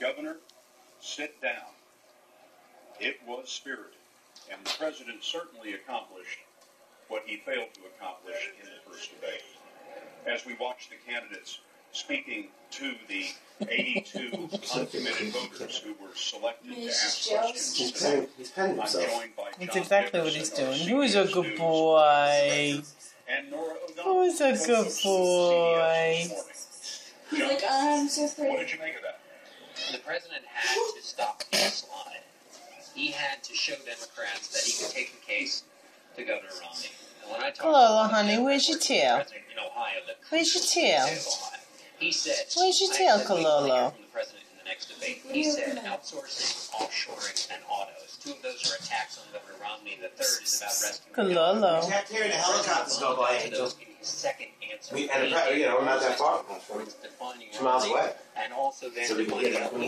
Governor, sit down. It was spirited, and the president certainly accomplished what he failed to accomplish in the first debate. As we watch the candidates speaking to the 82 uncommitted voters who were selected to ask questions He's today, petting, he's petting I'm himself. joined by That's John exactly what he's Dickerson, our doing. Who's a good News boy? And Norah O'Donnell, Who's a good co-host boy? Morning. He's John, like, I'm so what pretty. did you make of that? The president had to stop the slide. He had to show Democrats that he could take the case to Governor Romney. And when I talked Hello, to honey, where's your tail? in Ohio, Where's your tail? He said, Where's your tail, said, "We wanna hear Kalolo?" From the president in the next debate, he said outsourcing, offshoring, and autos. Two of those are attacks on Governor Romney. The third is about rescuing. Kalolo. We kept hearing the helicopters go by, To those in his second answer. We, and the, you know, we're not that far from Defining two miles away. and also then So we can defining get how